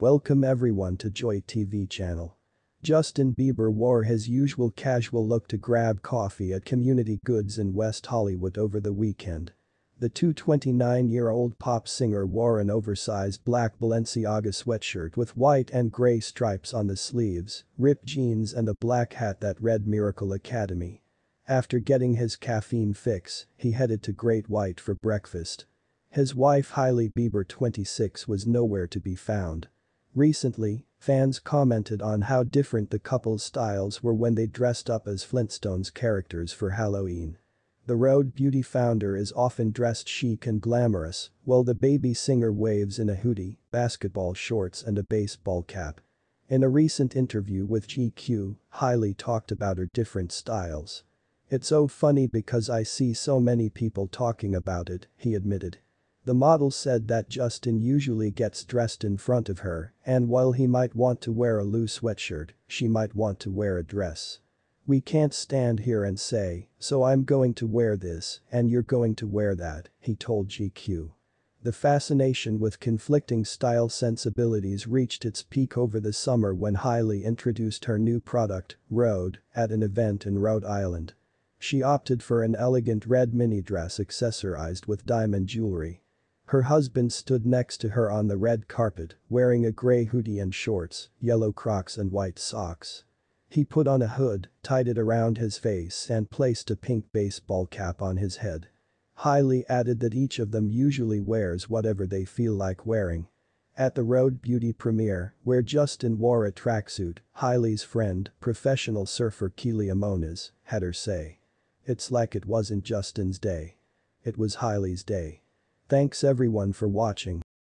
Welcome everyone to Joy TV channel. Justin Bieber wore his usual casual look to grab coffee at Community Goods in West Hollywood over the weekend. The 229-year-old pop singer wore an oversized black Balenciaga sweatshirt with white and gray stripes on the sleeves, ripped jeans and a black hat that read Miracle Academy. After getting his caffeine fix, he headed to Great White for breakfast. His wife Hailey Bieber 26 was nowhere to be found. Recently, fans commented on how different the couple's styles were when they dressed up as Flintstones characters for Halloween. The Rhode Beauty founder is often dressed chic and glamorous, while the baby singer waves in a hoodie, basketball shorts and a baseball cap. In a recent interview with GQ, Hailey talked about her different styles. It's so funny because I see so many people talking about it, he admitted. The model said that Justin usually gets dressed in front of her, and while he might want to wear a loose sweatshirt, she might want to wear a dress. We can't stand here and say, so I'm going to wear this and you're going to wear that, he told GQ. The fascination with conflicting style sensibilities reached its peak over the summer when Hailey introduced her new product, Rhode, at an event in Rhode Island. She opted for an elegant red mini dress accessorized with diamond jewelry. Her husband stood next to her on the red carpet, wearing a gray hoodie and shorts, yellow crocs and white socks. He put on a hood, tied it around his face and placed a pink baseball cap on his head. Hailey added that each of them usually wears whatever they feel like wearing. At the Rhode Beauty premiere, where Justin wore a tracksuit, Hailey's friend, professional surfer Kelia Moniz, had her say. It's like it wasn't Justin's day. It was Hailey's day. Thanks everyone for watching,